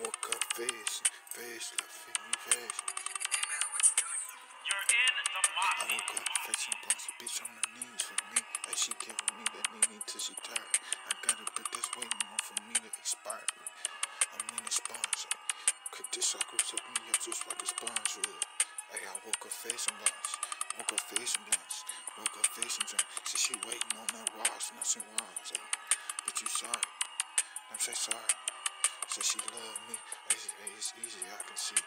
woke up feeling facing. You're in the I woke up facing blunts, a bitch on her knees for me. As she giving me that knee till she tired. I got a bit that's waiting on for me to expire. I'm in the sponsor. Quick to chakras up me up just like a sponge would. Hey, I woke up facing blunts. Woke up facing blunts. Woke up facing drink. So she waiting on that Ross, nothing wrong. So, but you sorry. I'm say sorry. So she love me. It's, it's easy, I can see.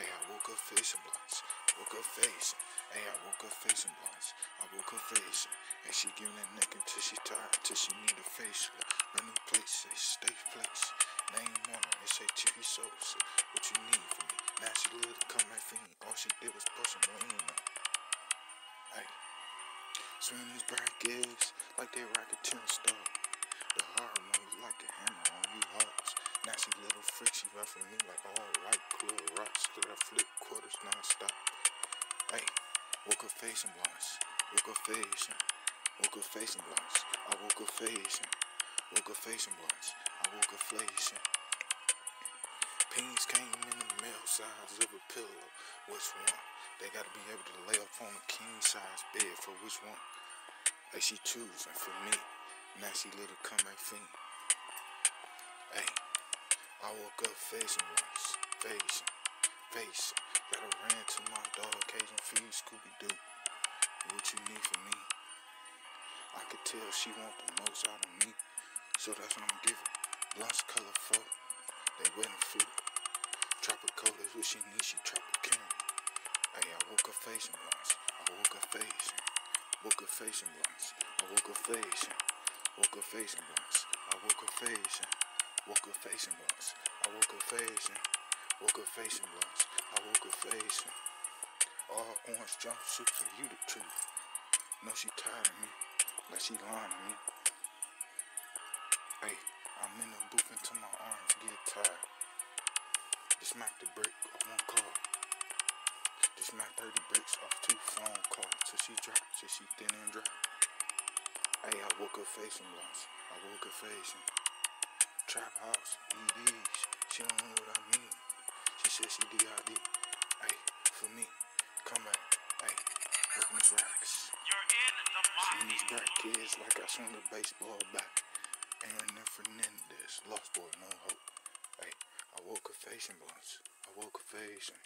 Hey, I woke up facing blunts. Woke up facing. Hey, I woke up facing blunts. I woke up facing. And she giving that neck until she tired, till she need a face. Brand new place, say stay place. Name on her, it say TV sauce. What you need from me? Now she little to come right fiend. All she did was push lean on. Hey, swing these brackets like they racketeering star. Little freak, she roughing me like all right, cool rocks. Till I flip quarters non-stop. Hey, woke up facing blunts. Woke up facing. Woke up facing blunts. I woke up facing. Woke up facing blunts. I woke up facing. Pins came in the mail size of a pillow. Which one? They gotta be able to lay up on a king size bed for which one? Hey, she choosing for me. Nasty little comeback fiend. Hey, I woke up facing once. Facing. Facing. Gotta ran to my dog Cajun feed Scooby Doo. What you need from me? I could tell she want the most out of me. So that's what I'm giving. Blunts colorful. They waiting fruit. Tropical is what she needs. She tropical. Hey, I woke up facing blunts. I woke up facing. Woke up facing blunts. I woke up facing. Woke up facing blunts. I woke up facing. Woke up facing blunts. I woke up facing. Woke up facing blunts. I woke up facing. All orange jumpsuit for you the truth. No, she tired of me. Like she lying to me. Hey, I'm in the booth until my arms get tired. Just smack the brick off one car. Just smack 30 bricks off two phone calls till she drop, till she thin and dry. Hey, I woke up facing blunts. I woke up facing. Trap house, EDs. She don't know what I mean. She said she DID. Hey, for me, come back. Hey, working these racks. You're in the Seeing these black kids like I swung the baseball bat. Aaron and Fernandez, lost boy, no hope. Hey, I woke up facing blunts. I woke up facing.